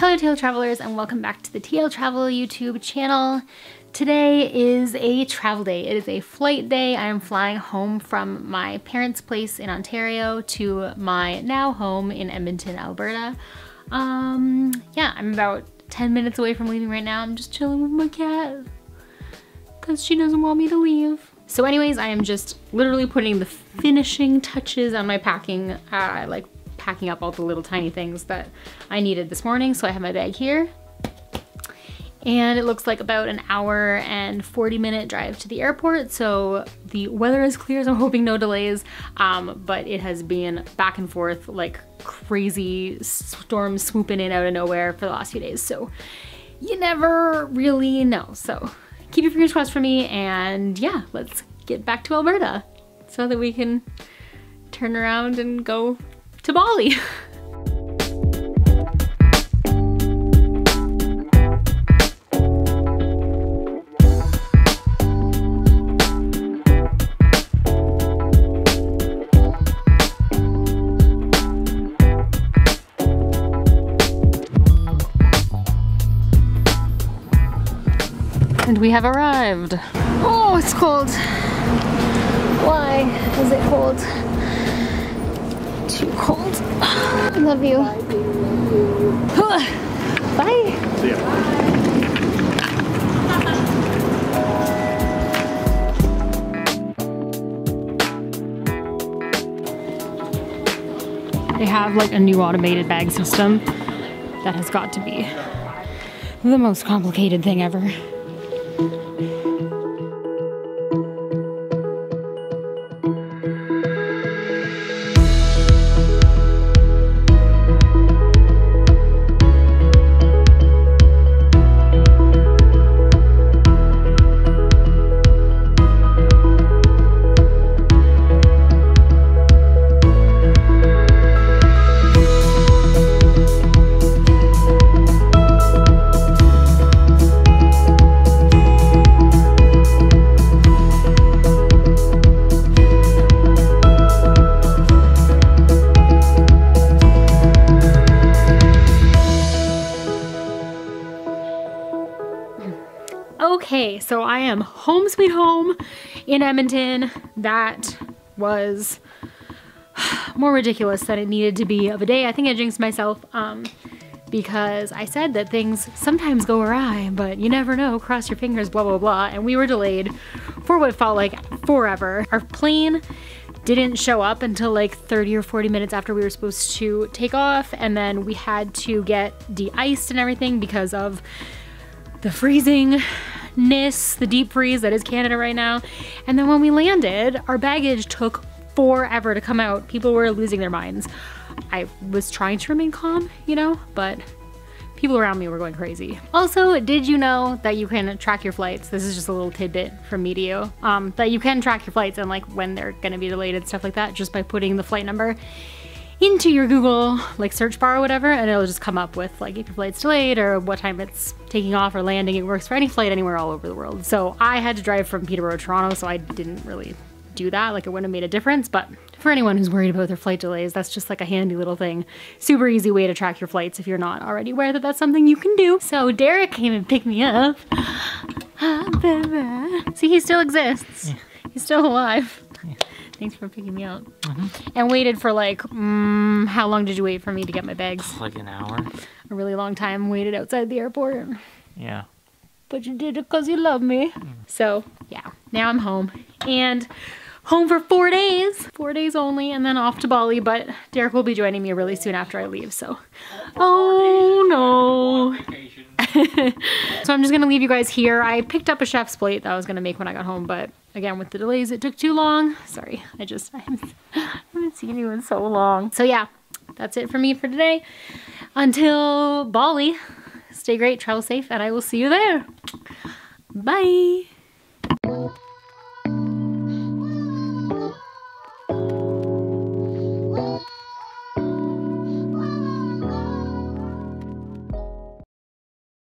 Hello TL Travelers and welcome back to the TL Travel YouTube channel. Today is a travel day. It is a flight day. I am flying home from my parents' place in Ontario to my now home in Edmonton, Alberta. Um, yeah, I'm about 10 minutes away from leaving right now. I'm just chilling with my cat because she doesn't want me to leave. So anyways, I am just literally putting the finishing touches on my packing, uh, like packing up all the little tiny things that I needed this morning. So I have my bag here and it looks like about an hour and 40 minute drive to the airport so the weather is clear so I'm hoping no delays um, but it has been back and forth like crazy storms swooping in out of nowhere for the last few days so you never really know so keep your fingers crossed for me and yeah let's get back to Alberta so that we can turn around and go to Bali And we have arrived. Oh, it's cold. Why is it cold? Too cold. I love you. Bye. They have like a new automated bag system that has got to be the most complicated thing ever. So I am home sweet home in Edmonton. That was more ridiculous than it needed to be of a day. I think I jinxed myself um, because I said that things sometimes go awry, but you never know, cross your fingers, blah, blah, blah. And we were delayed for what felt like forever. Our plane didn't show up until like 30 or 40 minutes after we were supposed to take off. And then we had to get de-iced and everything because of the freezingness, the deep freeze that is Canada right now. And then when we landed, our baggage took forever to come out. People were losing their minds. I was trying to remain calm, you know, but people around me were going crazy. Also, did you know that you can track your flights? This is just a little tidbit from me to you. Um, that you can track your flights and like when they're gonna be delayed and stuff like that just by putting the flight number into your Google like search bar or whatever and it'll just come up with like if your flight's delayed or what time it's taking off or landing. It works for any flight anywhere all over the world. So I had to drive from Peterborough to Toronto so I didn't really do that. Like it wouldn't have made a difference, but for anyone who's worried about their flight delays, that's just like a handy little thing. Super easy way to track your flights if you're not already aware that that's something you can do. So Derek came and picked me up. See, he still exists. Yeah. He's still alive. Thanks for picking me up. Mm -hmm. And waited for like, mm, how long did you wait for me to get my bags? Like an hour. A really long time. Waited outside the airport. Yeah. But you did it because you love me. Mm. So yeah, now I'm home. And home for four days, four days only, and then off to Bali, but Derek will be joining me really soon after I leave, so. Oh no. so I'm just gonna leave you guys here. I picked up a chef's plate that I was gonna make when I got home, but again, with the delays, it took too long. Sorry, I just, I haven't, I haven't seen you in so long. So yeah, that's it for me for today. Until Bali, stay great, travel safe, and I will see you there. Bye.